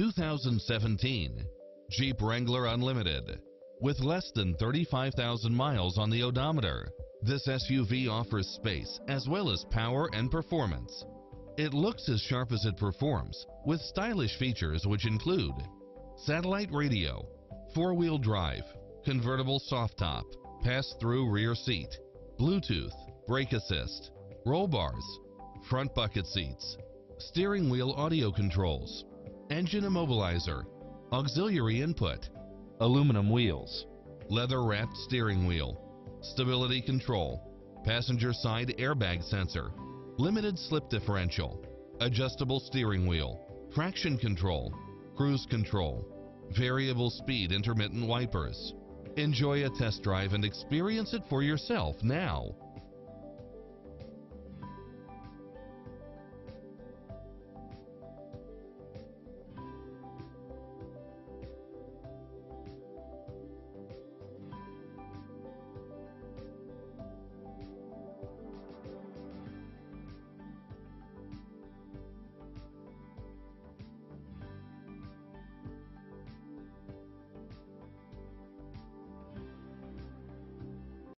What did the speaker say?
2017 Jeep Wrangler Unlimited. With less than 35,000 miles on the odometer, this SUV offers space as well as power and performance. It looks as sharp as it performs with stylish features which include satellite radio, four-wheel drive, convertible soft top, pass-through rear seat, Bluetooth, brake assist, roll bars, front bucket seats, steering wheel audio controls, engine immobilizer, auxiliary input, aluminum wheels, leather wrapped steering wheel, stability control, passenger side airbag sensor, limited slip differential, adjustable steering wheel, traction control, cruise control, variable speed intermittent wipers. Enjoy a test drive and experience it for yourself now.